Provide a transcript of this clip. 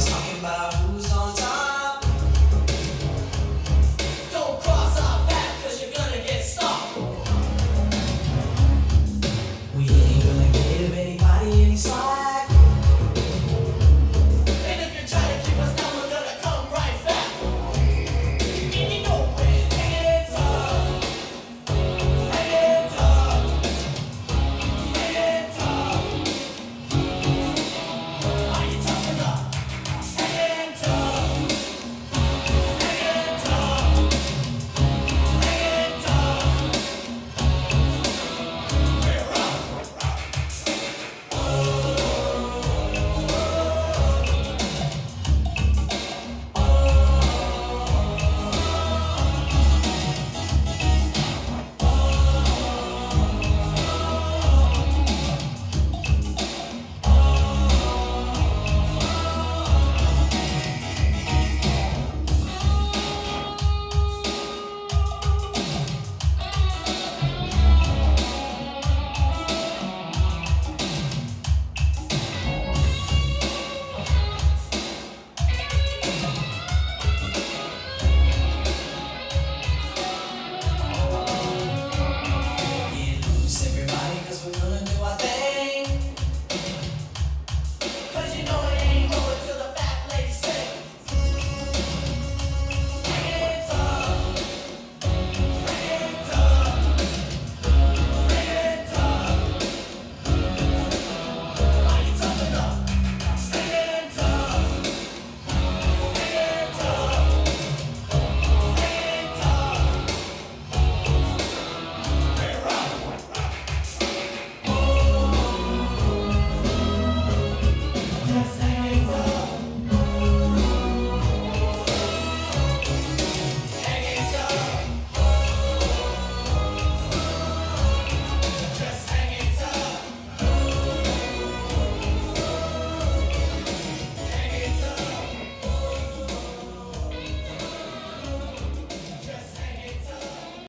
always talking about